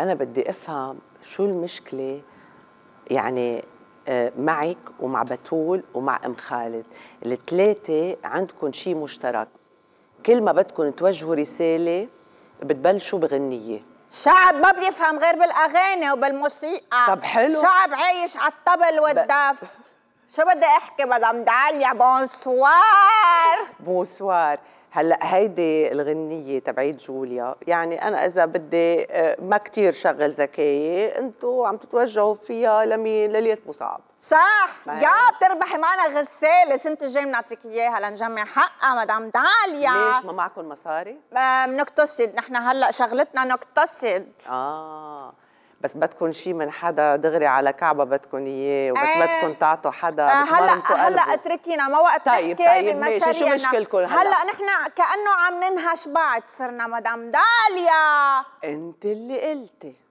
أنا بدي أفهم شو المشكلة يعني آه، معك ومع بتول ومع أم خالد. الثلاثه عندكم شيء مشترك. كل ما بدكم توجهوا رسالة بتبلشوا بغنية. شعب ما بيفهم غير بالأغاني وبالموسيقى. طب حلو. شعب عايش على الطبل والدف. شو بدي أحكي مدام داليا؟ بونسوار. بونسوار. هلأ هيدي الغنية تبعيت جوليا يعني أنا إذا بدي آه، ما كتير شغل ذكية أنتوا عم تتوجهوا فيها لمين للياس صعب صح يا بتربحي معنا غسالة السنة الجاي بنعطيك إياها لنجمع حقها مدام داليا. ليش ما معكم مصاري؟ آه، بنقتصد نحن هلأ شغلتنا نقتصد آه. بس بدكم شيء من حدا دغري على كعبة بدكم إياه وبس آه. بدكم تعطوا حدا آه، هلا هلأ. اتركينا ما وقت طيب، طيب، ماشي. شو. مشكلكم هلأ؟ هلأ نحن كأنه عم ننهش بعض صرنا مدام داليا أنت اللي قلتي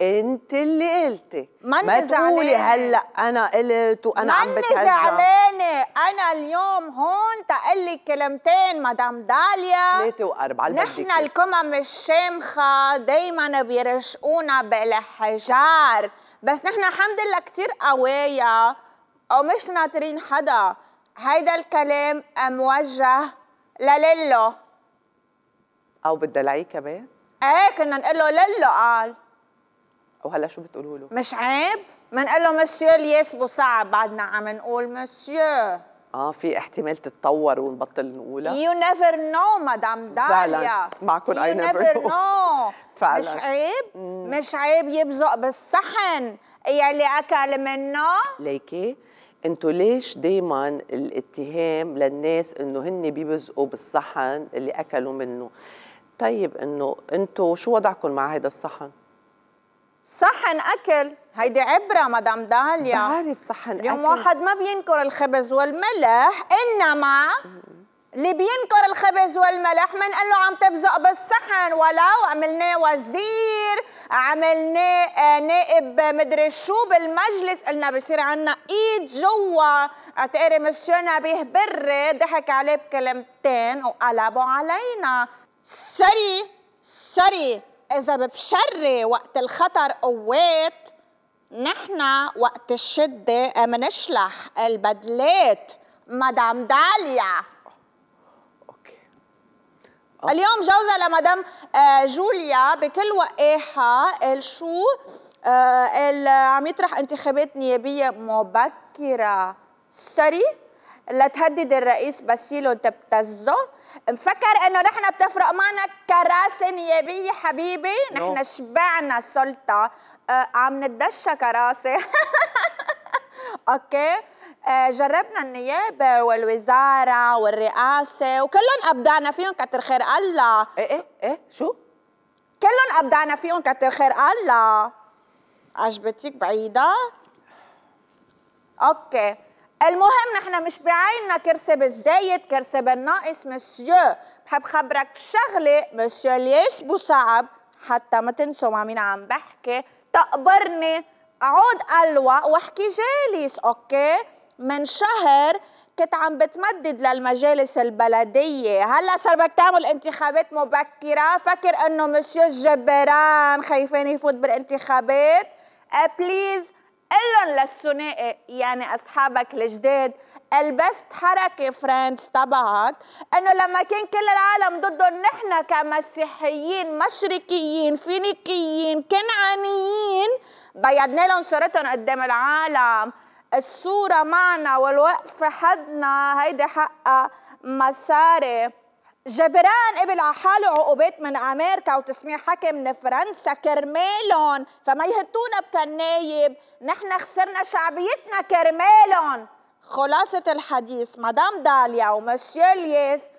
انت اللي قلتي. ماني ما تقولي. هلا أنا قلت وأنا عم ماني بتهجى زعلانة. أنا اليوم هون تقلي كلمتين مدام داليا. ثلاثة وأربعة نحن بدك. الكمم الشامخة دايما بيرشقونا بالحجار بس نحن الحمد لله كتير قوايا ومش ناطرين حدا. هيدا الكلام موجه لليلو. أو بتدلعيه كمان؟ إيه كنا نقول له ليلو قال. وهلا شو بتقولوا له؟ مش عيب. منقول له مسيو الياس بو صعب بعدنا عم نقول مسيو آه في احتمال تتطور ونبطل نقولها. You never know مدام داليا never never know. know. فعلاً. مش عيب؟ مش عيب يبزق بالصحن. يلي أكل منه. ليكي أنتوا ليش دايما الاتهام للناس إنه هن بيبزقوا بالصحن اللي أكلوا منه؟ طيب إنه أنتوا شو وضعكم مع هذا الصحن؟ صحن أكل. هيدي عبرة مدام داليا. بعرف صحن أكل. واحد ما بينكر الخبز والملح إنما اللي بينكر الخبز والملح بنقول له عم تبزق بالصحن ولو عملناه وزير عملناه آه، نائب مدري شو بالمجلس. قلنا بصير عنا إيد جوا. اعتقري مسيو نبيه بري ضحك عليه بكلمتين وقلبوا علينا. sorry sorry إذا ببشري وقت الخطر قوات نحن وقت الشدة منشلح البدلات مدام داليا. اليوم جوزها لمدام آه، جوليا بكل وقاحة قال شو؟ آه، قال عم يطرح انتخابات نيابية مبكرة. سري؟ لتهدد الرئيس باسيل وتبتزه مفكر إنه نحن بتفرق معنا كراسي نيابية حبيبي. نحن شبعنا السلطة آه، عم ندشى كراسي okay. آه، جربنا النيابة والوزارة والرئاسة وكلهم أبدعنا فيهم كتر خير. الله. إيه إيه إيه شو؟ كلهم أبدعنا فيهم كتر خير. الله. عجبتك بعيدة؟ okay. المهم نحن مش بعيننا كرسي بالزايد كرسي بالناقص مسيو. بحب خبرك بشغلة مسيو ليش بوصعب حتى ما تنسوا مع مين عم بحكي. تقبرني. عود قلوة وأحكي جالس okay؟ من شهر كنت عم بتمدد للمجالس البلدية. هلأ صار بدك تعمل انتخابات مبكرة؟ فكر إنه مسيو جبران خايفين يفوت بالانتخابات. أه please قلن للثنائي يعني أصحابك الجداد ال best حركة friends تبعك إنه لما كان كل العالم ضدهم نحن كمسيحيين مشركيين فينيكيين كنعانيين بيضنا لهم صورتهم قدام العالم. الصورة معنا والوقفة حدنا هيدي حقها. مصاري جبران قبل على حاله عقوبات من أمريكا وتسميع حكم من فرنسا كرمالهم فما يهتونا بكم نايب نحن خسرنا شعبيتنا كرمالهم خلاصة الحديث مدام داليا ومسيو الياس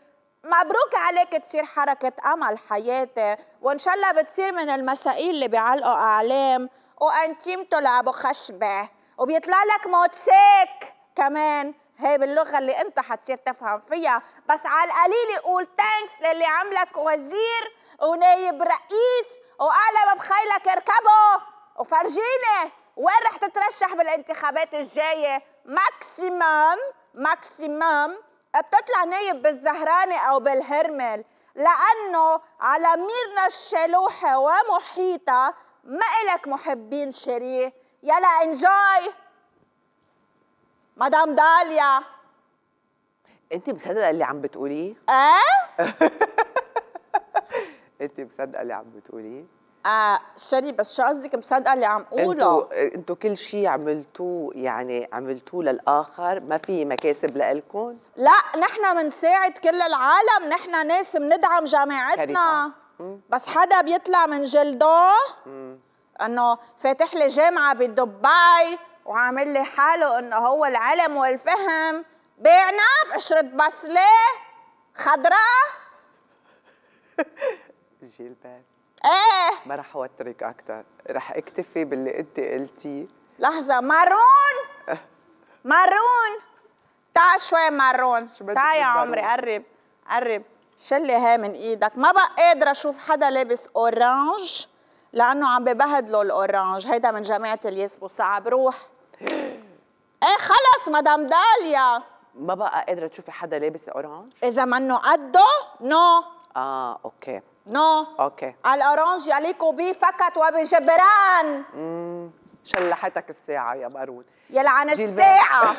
مبروك عليك تصير حركة أمل حياتي وإن شاء الله بتصير من المسائل اللي بيعلقوا أعلام. وأنتيمته لأبو خشبة وبيطلع لك موتسيك كمان. هي باللغة اللي أنت حتصير تفهم فيها. بس على القليل قول thanks للي عملك وزير ونايب رئيس. وأعلى بخيلك اركبه. وفرجيني وين رح تترشح بالانتخابات الجاية؟ maximum maximum بتطلع نايب بالزهراني أو بالهرمل. لأنه على ميرنا الشلوحة ومحيطها ما إلك محبين chéri يلا enjoy مدام داليا. انت مصدقة اللي عم بتقوليه؟ إيه انت مصدقة اللي عم بتقوليه؟ آه سوري بس شو قصدك مصدقة اللي عم قوله؟ أنتوا أنتوا كل شيء عملتوه يعني عملتوه للآخر ما في مكاسب لإلكم؟ لا نحن بنساعد كل العالم نحن ناس بندعم. مم. بس حدا بيطلع من جلده؟ إنه فاتح لي جامعة بدبي وعامل لي حاله إنه هو العلم والفهم. بيعنا بقشرة بصلة خضراء جيلبان إيه. ما رح أوترك أكثر رح اكتفي باللي انت قلتيه. لحظة مارون؟ مارون؟ تعال شوي مارون. تعال يا عمري؟ قرب قرب. شلي هي من إيدك. ما بقى قادرة أشوف حدا لابس orange لأنه عم ببهدلوا ال orange. هيدا من جماعة الياس صعب روح إيه خلص مدام داليا. ما بقى قادرة تشوفي حدا لابس orange إذا منه قده no. آه okay. no. okay. ال orange يليق بي فقط وبجبران. امم شلحتك الساعة يا مارون يلعن جيلبان